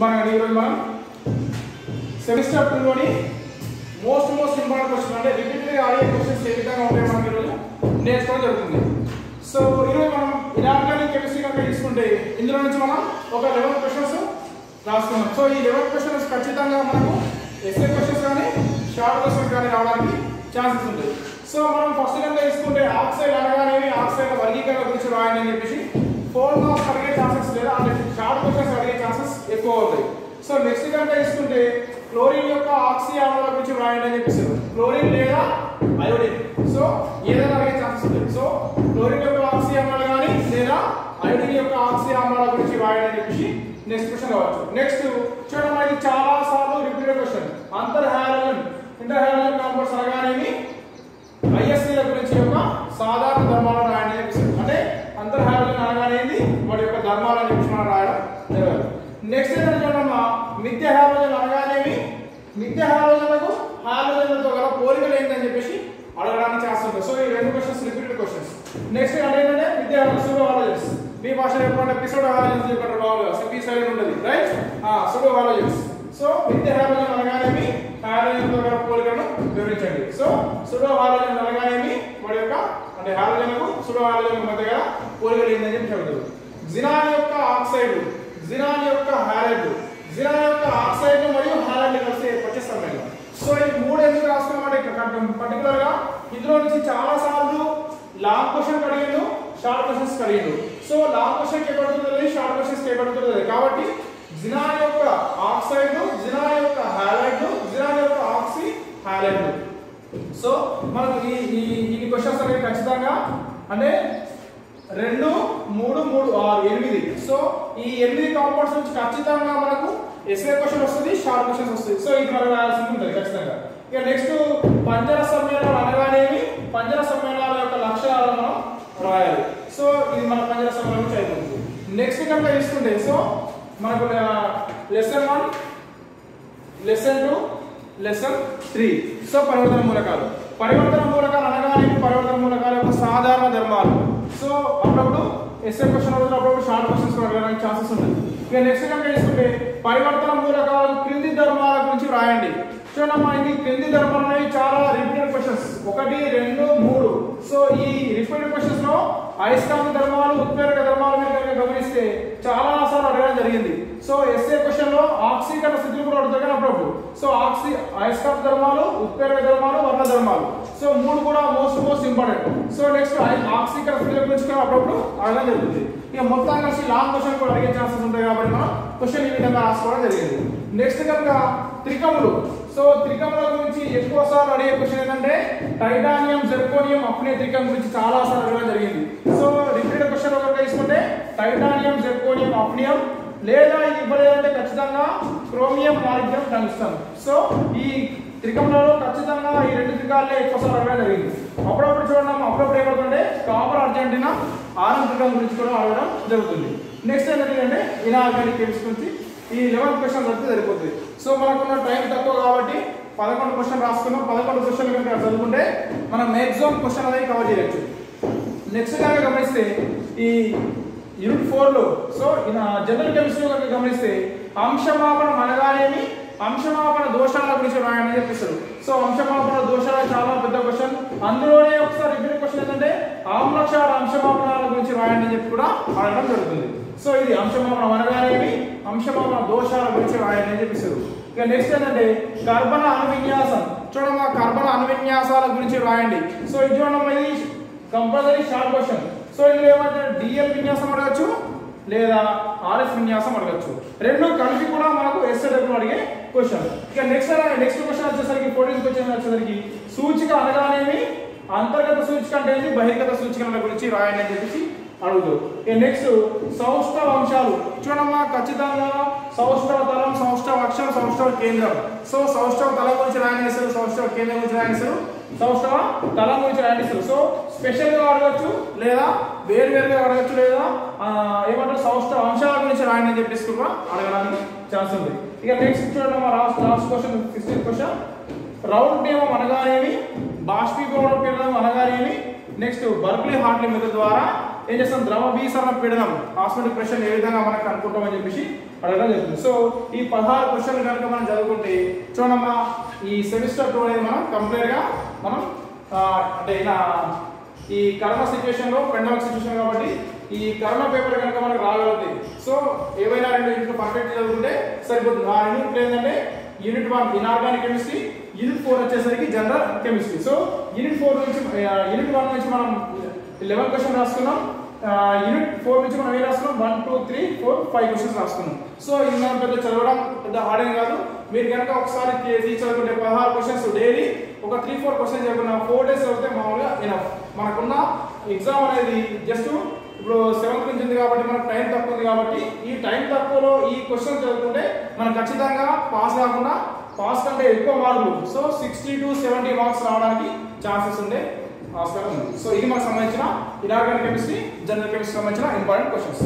మనం ఈరోజు మనం. సెమిస్టర్ టూలోని మోస్ట్ మోస్ట్ ఇంపార్టెంట్ క్వశ్చన్ అంటే రిపీటెడ్గా అడిగే క్వశ్చన్స్ ఏ విధంగా ఉంటాయి మనం ఈరోజు నేర్చుకోవడం జరుగుతుంది. సో ఈరోజు మనం ఇనార్గానిక్ కెమిస్ట్రీ కనుక తీసుకుంటే ఇందులో నుంచి మనం ఒక లెవెన్ క్వశ్చన్స్ రాసుకున్నాం సో ఈ లెవెన్ క్వశ్చన్స్ ఖచ్చితంగా మనకు ఎస్ఏ క్వశ్చన్స్ కానీ షార్ట్ క్వశ్చన్స్ కానీ రావడానికి ఛాన్సెస్ ఉంటాయి. సో మనం ఫస్ట్ కనుక తీసుకుంటే ఆక్సైడ్ అనగానేమి? ఆక్సైడ్ వర్గీకరణ గురించి రాయండి అని చెప్పేసి ఫోర్ మార్క్స్ అడిగే ఛాన్సెస్ లేదా అంటే షార్ట్ క్వశ్చన్స్ అడిగే ఛాన్సెస్ ఎక్కువ అవుతాయి సో నెక్స్ట్ కనుక తీసుకుంటే క్లోరిన్ యొక్క ఆక్సీ ఆమ్లాల గురించి రాయండి అని చెప్పేసి క్లోరిన్ లేదా అయోడిన్. సో ఏదైనా అడిగే ఛాన్సెస్ ఉంటుంది సో క్లోరిన్ యొక్క ఆక్సీ ఆమ్లాలు కానీ లేదా అయోడిన్ యొక్క ఆక్సీ ఆమ్లాల గురించి రాయండి అని చెప్పేసి నెక్స్ట్ క్వశ్చన్ కావచ్చు. నెక్స్ట్ చూడండి మనకి చాలా సార్లు రిపీటెడ్ క్వశ్చన్ అంతర్ హాలోజన్ కాంపౌండ్స్ ఐఎస్సీల గురించి యొక్క సాధారణ ధర్మాలను రాయండి అని చెప్పేసి అంటే అంతర్ హాలోజన్ అనగానేది వాటి యొక్క ధర్మాలను చెప్పేసి మనం రాయడం జరగాలి నెక్స్ట్ ఏంటంటే చూడమ్మా మిథ్య హాలోజన్ అనగానేమి మిథ్య హాలోజన్లకు హాలోజన్లతో గల పోలికలు ఏంటని చెప్పేసి అడగడానికి ఛాన్స్ ఉంటుంది సో ఈ రెండు క్వశ్చన్స్ రిపీటెడ్ క్వశ్చన్స్ నెక్స్ట్ అంటే ఏంటంటే మిథ్య సూడో మీ భాషలో చెప్పాలంటే ఎపిసోడ్ హాలోజన్స్ చెప్పారు మామూలుగా సిపి సైడ్ ఉంటుంది రైట్ సూడో సో విద్య హాలోజన్ అనగానేమి హాలోజన్తో గల పోలికను వివరించండి. సో సుడో అనగానేమి వాడి యొక్క అంటే హాలోజన్కు సుడో మధ్య గల పోలికలు ఏంటని చెప్పి చెబుతారు. జినాన్ యొక్క ఆక్సైడ్ జినాన్ యొక్క హాలైడ్ జినాన్ యొక్క ఆక్సైడ్ మరియు హాలైడ్ కలిసి ఏర్పరిచే సమ్మేళనం సో ఈ మూడు ఎందుకు రాసుకున్నామంటే ఇక్కడ పర్టికులర్గా ఇందులో నుంచి చాలా సార్లు లాంగ్ క్వశ్చన్ అడిగిండు షార్ట్ క్వశ్చన్స్ అడిగిండు సో లాంగ్ క్వశ్చన్ ఏపడుతుంది షార్ట్ క్వశ్చన్స్ ఏపడుతుంది కాబట్టి జినా యొక్క ఆక్సైడ్ జినా యొక్క హాలైడ్ జినా యొక్క ఆక్సి హాలైడ్ సో మనకు ఈ ఈ ఈ క్వశ్చన్స్ అనేవి ఖచ్చితంగా అంటే రెండు మూడు మూడు ఆరు ఎనిమిది. సో ఈ ఎనిమిది కాంపౌండ్స్ నుంచి ఖచ్చితంగా మనకు ఎస్ఏ క్వశ్చన్ వస్తుంది షార్ట్ క్వశ్చన్స్ వస్తుంది. సో ఇది మనం రాయాల్సింది ఉంటుంది ఖచ్చితంగా. ఇక నెక్స్ట్ పంజర సమ్మేళనాలు అనగానేమి? పంజర సమ్మేళనాల యొక్క లక్షణాలను మనం రాయాలి. సో ఇది మన పంజర సమ్మేళనం నుంచి అయిపోతుంది. నెక్స్ట్ కనుక తీసుకుంటే సో మనకు lesson one lesson two lesson three so పరివర్తన మూలకాలు. పరివర్తన మూలకాలు అనగానే పరివర్తన మూలకాల యొక్క సాధారణ ధర్మాలు. సో అప్పుడప్పుడు ఎస్ఏ క్వశ్చన్ అవుతుంది అప్పుడప్పుడు షార్ట్ క్వశ్చన్స్ అడగడానికి ఛాన్సెస్ ఉన్నాయి ఇక నెక్స్ట్ కనుక తీసుకుంటే పరివర్తన మూలకాలు క్రింది ధర్మాల గురించి రాయండి చూడండి ఇది క్రింది ధర్మాలు అనేవి చాలా రిపీటెడ్ క్వశ్చన్స్ ఒకటి రెండు మూడు. సో ఈ రిపీటెడ్ క్వశ్చన్స్లో అయస్కాంత ధర్మాలు ఉత్ప్రేరక ధర్మాలు మీరు కనుక గమనిస్తే చాలా సార్లు అడగడం జరిగింది. సో ఎస్ఏ క్వశ్చన్లో ఆక్సీకరణ స్థితులు కూడా అడుగుతాయి అప్పుడప్పుడు. సో ఆక్సి అయస్కాంత ధర్మాలు ఉత్ప్రేరక ధర్మాలు వర్ణ ధర్మాలు. సో మూడు కూడా most most important so next ఆక్సీకరణ స్థితుల గురించి కూడా అప్పుడప్పుడు అడగడం జరుగుతుంది. ఇక మొత్తం కలిసి లాంగ్ క్వశ్చన్ కూడా అడిగే ఛాన్సెస్ ఉంటాయి కాబట్టి మనం క్వశ్చన్ ఈ విధంగా రాసుకోవడం జరిగింది. నెక్స్ట్ కనుక త్రికములు. సో త్రికముల గురించి ఎక్కువ సార్లు అడిగే క్వశ్చన్ ఏంటంటే టైటానియం జెర్కోనియం అప్నే త్రికం గురించి చాలా సార్లు అడగడం జరిగింది. సో రిపీటెడ్ క్వశ్చన్ ఒకటి తీసుకుంటే టైటానియం జెర్కోనియం అప్నియం లేదా ఇది ఇవ్వలేదంటే ఖచ్చితంగా క్రోమియం మాలిక్యం టంగ్స్టన్ సో ఈ త్రికములలో ఖచ్చితంగా ఈ రెండు త్రికాలే ఎక్కువ సార్లు అడగడం జరిగింది. అప్పుడప్పుడు చూడండి. ఆరం గురించి కూడా అడగడం జరుగుతుంది. నెక్స్ట్ ఏంటంటే ఇనార్గానిక్ కెమిస్ట్రీ గురించి ఈ లెవెన్ క్వశ్చన్ వస్తే సరిపోతుంది. సో మనకున్న టైం తక్కువ కాబట్టి పదకొండు క్వశ్చన్ రాసుకున్నాం. పదకొండు క్వశ్చన్ కనుక చదువుకుంటే మనం మ్యాక్సిమం క్వశ్చన్ అనేది కవర్ చేయొచ్చు. నెక్స్ట్ కనుక గమనిస్తే ఈ యూనిట్ ఫోర్లో సో జనరల్ కెమిస్ట్రీ కనుక గమనిస్తే అంశమాపనం అనగానేమి? అంశమాపన దోషాల గురించి రాయని చెప్పిస్తారు సో అంశమాపన దోషాలు చాలా పెద్ద క్వశ్చన్ అందులోనే ఒకసారి రిపీట్ క్వశ్చన్ ఏంటంటే ఆమ్లక్షార అంశమాపణాల గురించి రాయండి అని చెప్పి కూడా అడగడం జరుగుతుంది. సో ఇది అంశమాపణం అనగానేమి అంశమాపణ దోషాల గురించి రాయండి అని చెప్పిస్తారు ఇక నెక్స్ట్ ఏంటంటే కర్బన అనువిన్యాసం చూడమ్మా కర్బన అనువిన్యాసాల గురించి రాయండి. సో ఇది చూడమ్మా ఇది కంపల్సరీ షార్ట్ క్వశ్చన్ సో ఇందులో ఏమంటే డిఎల్ విన్యాసం అడగచ్చు లేదా ఆర్ఎస్ విన్యాసం అడగచ్చు. రెండు కలిపి కూడా మనకు ఎస్ఎడబ్ల్యూ అడిగే క్వశ్చన్ ఇక నెక్స్ట్ నెక్స్ట్ క్వశ్చన్ వచ్చేసరికి ఫోర్టీన్ క్వశ్చన్ వచ్చేసరికి సూచిక అనగానేమి? అంతర్గత సూచిక అంటే ఏంటి బహిర్గత సూచికల గురించి రాయండి అని చెప్పేసి అడుగుతారు. ఇక నెక్స్ట్ సౌష్ఠవ అంశాలు. చూడమ్మా ఖచ్చితంగా సౌష్ఠవ తలం సౌష్ఠవ అక్షరం సౌష్ఠవ కేంద్రం. సో సౌష్ఠవ తలం గురించి రాయనిస్తారు సౌష్ఠవ కేంద్రం గురించి రాయనిస్తారు సౌష్ఠవ తలం గురించి రాయనిస్తారు సో స్పెషల్గా అడగచ్చు లేదా వేరు వేరుగా అడగచ్చు లేదా ఏమంటారు? సౌష్ఠవ అంశాల గురించి రాయని అని చెప్పేసి కూడా అడగడానికి ఛాన్స్ ఉంది. ఇక నెక్స్ట్ చూడండి మా last last question question round నియమం అనగానేవి బాష్పీభవన పీడనం అనగానేమి నెక్స్ట్ బర్క్లీ హార్ట్లీ మెథడ్ ద్వారా ఏం చేస్తాం? ద్రవ బీసరణ పీడనం ఆస్మోటిక్ ప్రెషర్ ఏ విధంగా మనం కనుక్కుంటామని చెప్పేసి అడగడం జరుగుతుంది. సో ఈ పదహారు క్వశ్చన్లు కనుక మనం చదువుకుంటే చూడమ్మా ఈ సెమిస్టర్ టూ అనేది మనం కంప్లీట్గా మనం అంటే ఇలా ఈ కరోనా సిచ్యువేషన్లో పెండమిక్ సిచ్యువేషన్ కాబట్టి ఈ కరోనా పేపర్ కనుక మనకు రాగలుగుతాయి సో ఏవైనా రెండు ఇంట్లో పర్ఫెక్ట్ చదువుకుంటే సరిపోతుంది. ఆ ఇంట్లో ఏంటంటే unit one inorganic chemistry unit four వచ్చేసరికి general chemistry so unit four నుంచి యూనిట్ వన్ నుంచి మనం లెవెన్ క్వశ్చన్ రాసుకున్నాం. యూనిట్ ఫోర్ నుంచి మనం ఏం రాసుకున్నాం? One two three four five questions రాసుకున్నాం. సో ఇది మనం పెద్ద చదవడం పెద్ద హార్డ్ ఏం కాదు. మీరు కనుక ఒకసారి కేజీ చదువుకుంటే పదహారు క్వశ్చన్స్ డైలీ ఒక త్రీ ఫోర్ క్వశ్చన్స్ చదువుకున్నాం ఫోర్ డేస్ చదివితే మామూలుగా ఎనఫ్ మనకున్న ఎగ్జామ్ అనేది జస్ట్ ఇప్పుడు సెవెంత్ నుంచి ఉంది కాబట్టి మనకు టైం తక్కువ ఉంది కాబట్టి ఈ టైం తక్కువలో ఈ క్వశ్చన్ చదువుకుంటే మనం ఖచ్చితంగా పాస్ కాకుండా పాస్ కంటే ఎక్కువ మార్కులు. So sixty to seventy marks రావడానికి ఛాన్సెస్ ఉండే. ఆస్కారం ఉంది సో ఇది మనకు సంబంధించిన ఇనార్గానిక్ కెమిస్ట్రీ జనరల్ కెమిస్ట్రీ సంబంధించిన ఇంపార్టెంట్ క్వశ్చన్స్